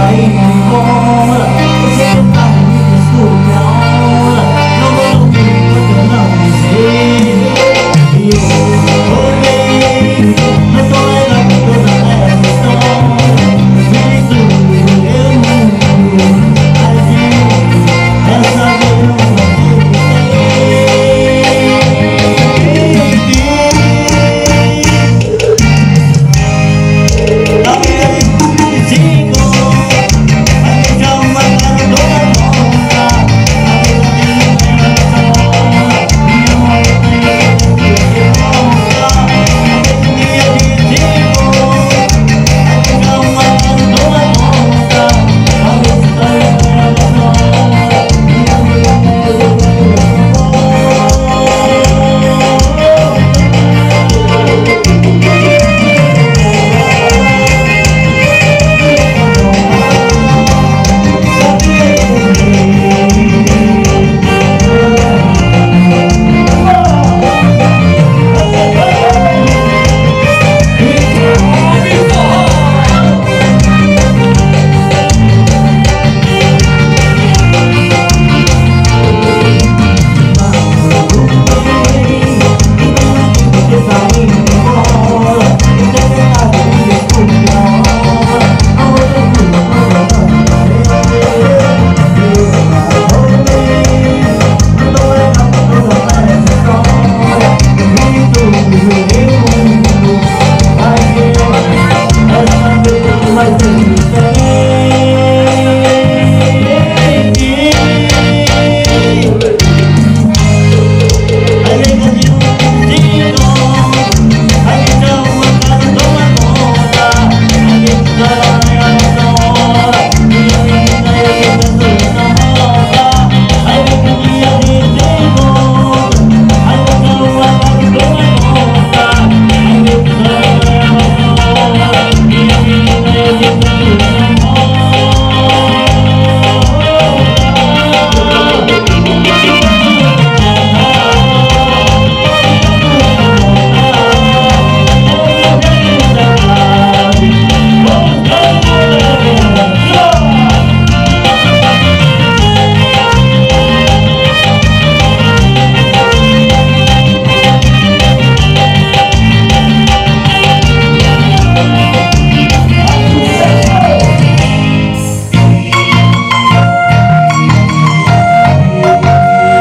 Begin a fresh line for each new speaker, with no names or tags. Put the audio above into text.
爱不过。